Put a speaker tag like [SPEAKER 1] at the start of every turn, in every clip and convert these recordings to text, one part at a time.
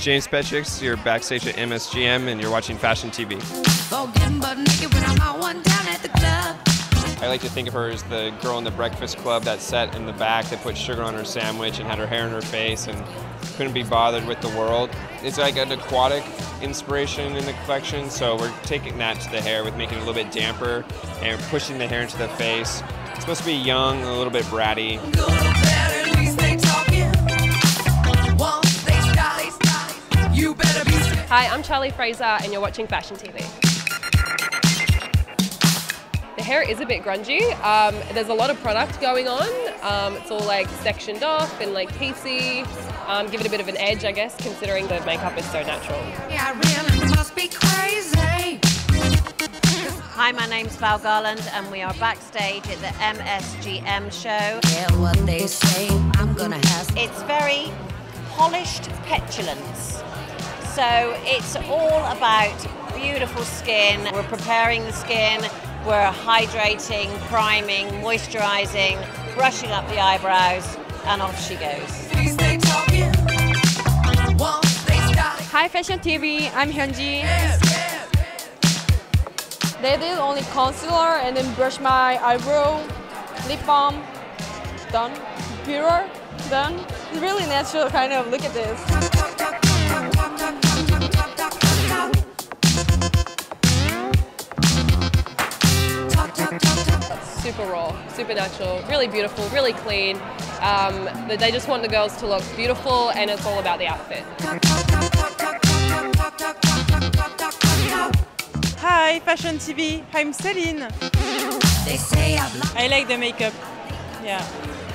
[SPEAKER 1] James Pecis. You're backstage at MSGM and you're watching Fashion TV. I like to think of her as the girl in the Breakfast Club that sat in the back that put sugar on her sandwich and had her hair in her face and couldn't be bothered with the world. It's like an aquatic inspiration in the collection, so we're taking that to the hair with making it a little bit damper and pushing the hair into the face. It's supposed to be young, a little bit bratty.
[SPEAKER 2] Hi, I'm Charlie Fraser, and you're watching Fashion TV. The hair is a bit grungy. Um, there's a lot of product going on. Um, it's all like sectioned off and like piecey. Um, give it a bit of an edge, I guess, considering the makeup is so natural.
[SPEAKER 3] Yeah, I really must be crazy.
[SPEAKER 4] Hi, my name's Val Garland, and we are backstage at the MSGM show.
[SPEAKER 3] Yeah, what they say, I'm gonna have
[SPEAKER 4] It's very polished petulance. So it's all about beautiful skin. We're preparing the skin, we're hydrating, priming, moisturizing, brushing up the eyebrows, and off she goes.
[SPEAKER 3] Please stay talking. Once they start,
[SPEAKER 5] Hi Fashion TV, I'm Hyunji.
[SPEAKER 3] yes, yes.
[SPEAKER 5] They did only concealer and then brush my eyebrow, lip balm, done. Computer, done. It's really natural kind of, look at this.
[SPEAKER 2] Raw, super natural, really beautiful, really clean. Um, they just want the girls to look beautiful, and it's all about the outfit.
[SPEAKER 6] Hi, Fashion TV. I'm Celine.
[SPEAKER 3] They say I'm like,
[SPEAKER 6] I like the makeup. Yeah.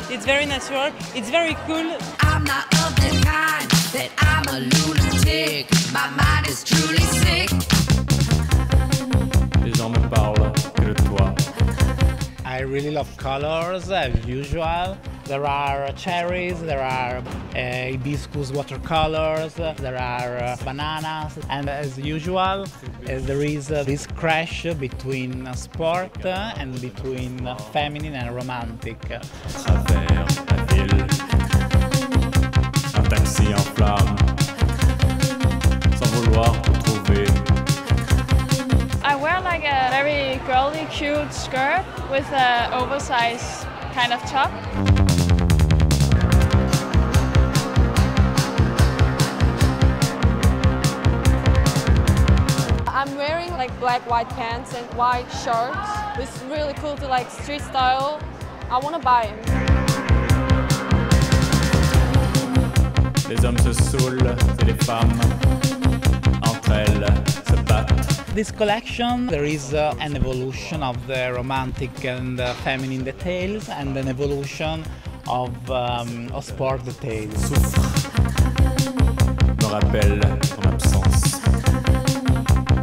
[SPEAKER 6] It's very natural. It's very cool.
[SPEAKER 3] I'm not of the kind that I'm a lunatic. My mind is truly sick.
[SPEAKER 7] Really love colors as usual. There are cherries, there are uh, hibiscus watercolors, there are uh, bananas, and as usual, uh, there is this crash between sport and between feminine and romantic.
[SPEAKER 5] Very cute skirt with an oversized kind of top. I'm wearing like black white pants and white shorts. It's really cool to like street style. I want to buy them.
[SPEAKER 8] Les hommes se saoulent et les femmes,
[SPEAKER 7] This collection, there is uh, an evolution of the romantic and uh, feminine details and an evolution of, um, of sport details.
[SPEAKER 8] Me rappelle ton absence.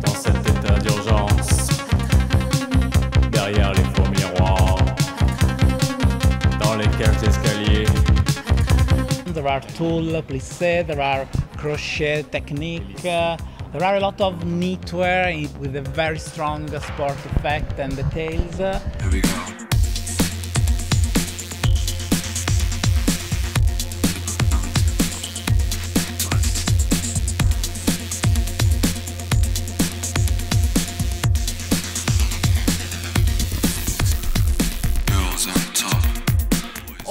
[SPEAKER 8] Dans cet état d'urgence. Derrière les faux miroirs. Dans les cages d'escalier.
[SPEAKER 7] There are tulle, plissé, there are crochet technique, uh, there are a lot of knitwear with a very strong sport effect and details. uh,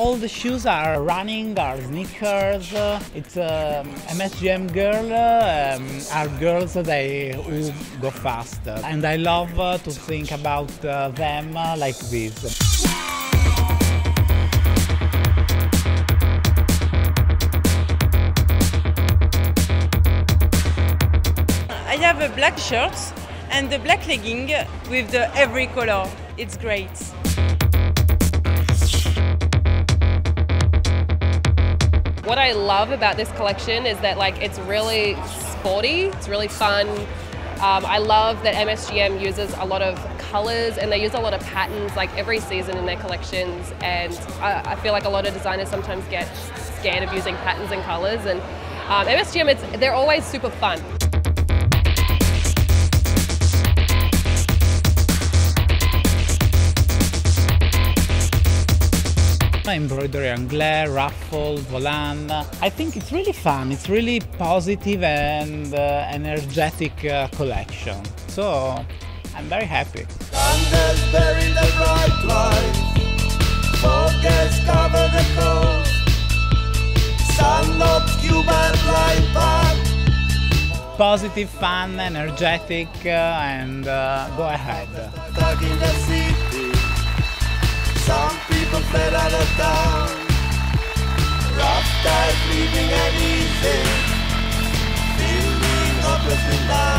[SPEAKER 7] All the shoes are running, are sneakers. It's um, MSGM girl, um, are girls they who go fast, and I love uh, to think about uh, them uh, like this.
[SPEAKER 6] I have a black shirt and the black legging with the every color. It's great.
[SPEAKER 2] What I love about this collection is that like it's really sporty, it's really fun. Um, I love that MSGM uses a lot of colors and they use a lot of patterns like every season in their collections. And I, I feel like a lot of designers sometimes get scared of using patterns and colors. And um, MSGM, it's, they're always super fun.
[SPEAKER 7] Embroidery anglais, ruffle, volant. I think it's really fun. It's really positive and uh, energetic uh, collection. So I'm very happy.
[SPEAKER 9] Candles bury the bright lights. Focus cover the coast. Sun obscure blind path.
[SPEAKER 7] Positive, fun, energetic, uh, and uh, go ahead.
[SPEAKER 9] Some out of town. Rough leaving uneasy. Feeling hopeless in life.